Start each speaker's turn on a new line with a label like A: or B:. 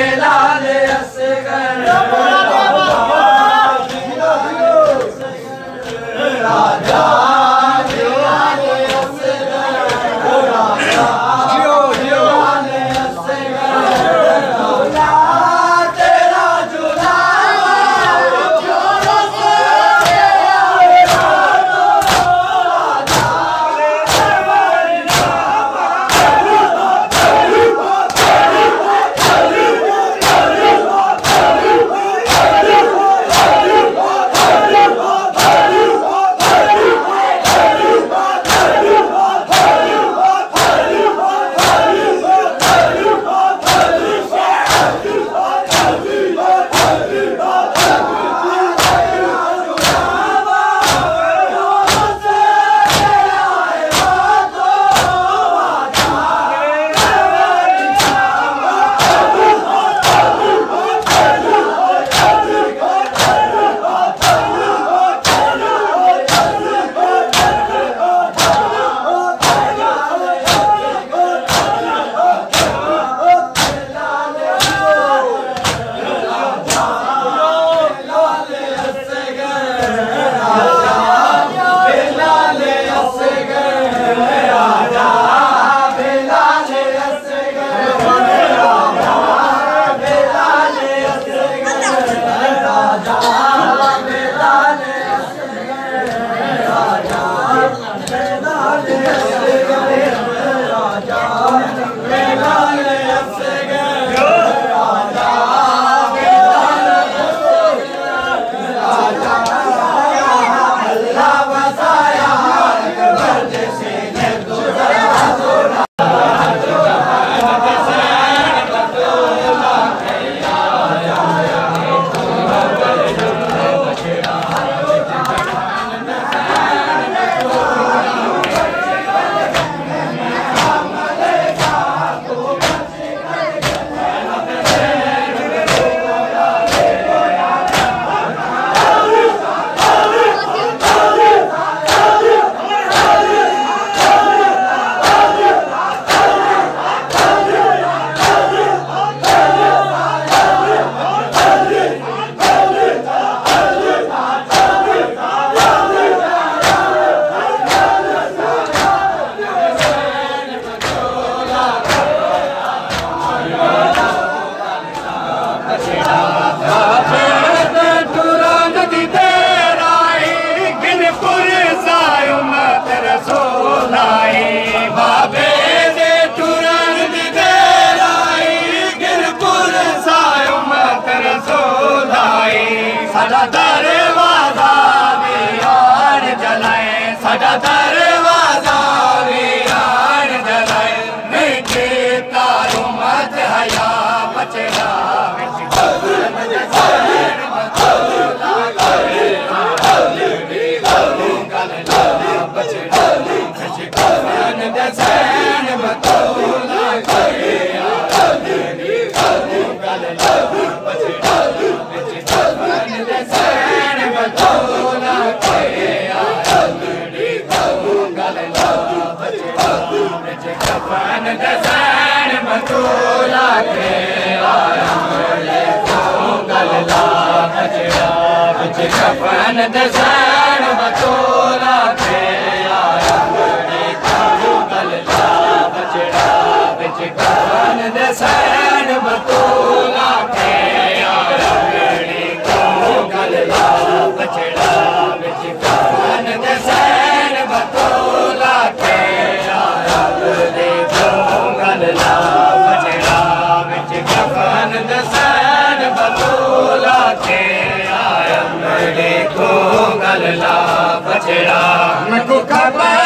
A: que la दरे बाज़ा विया जले तारो हया मंग द será na coca